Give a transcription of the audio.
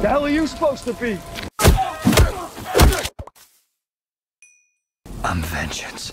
The hell are you supposed to be? I'm vengeance.